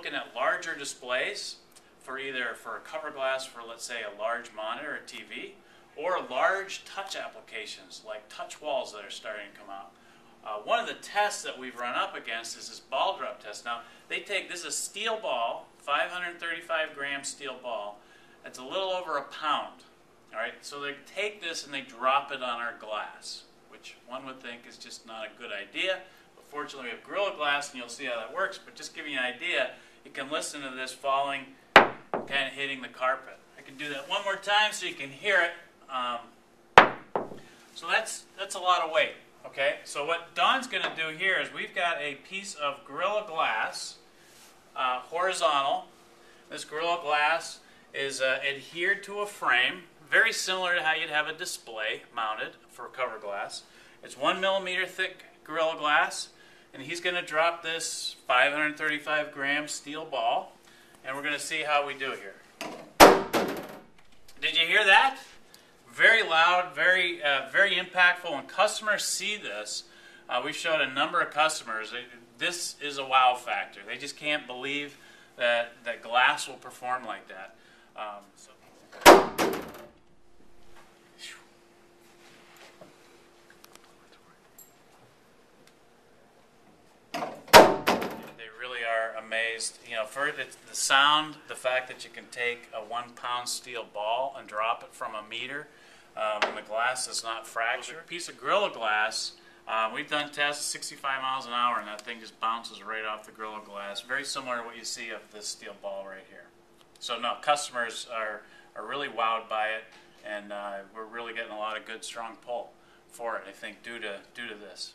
looking at larger displays for either for a cover glass for let's say a large monitor or TV, or large touch applications like touch walls that are starting to come out. Uh, one of the tests that we've run up against is this ball drop test. Now, they take, this is a steel ball, 535 gram steel ball. It's a little over a pound. All right, so they take this and they drop it on our glass, which one would think is just not a good idea. But fortunately, we have Gorilla Glass, and you'll see how that works. But just give you an idea, you can listen to this falling, kind of hitting the carpet. I can do that one more time so you can hear it. Um, so that's that's a lot of weight. Okay, so what Don's going to do here is we've got a piece of Gorilla Glass, uh, horizontal. This Gorilla Glass is uh, adhered to a frame, very similar to how you'd have a display mounted for cover glass. It's one millimeter thick Gorilla Glass, and he's going to drop this 535 gram steel ball, and we're going to see how we do here. Did you hear that? very loud, very uh, very impactful. When customers see this, uh, we've showed a number of customers. This is a wow factor. They just can't believe that that glass will perform like that. Um, so. They really You know, for the, the sound, the fact that you can take a one pound steel ball and drop it from a meter um, and the glass is not fractured. A piece of Gorilla Glass, um, we've done tests 65 miles an hour and that thing just bounces right off the Gorilla Glass. Very similar to what you see of this steel ball right here. So no, customers are, are really wowed by it and uh, we're really getting a lot of good strong pull for it, I think, due to, due to this.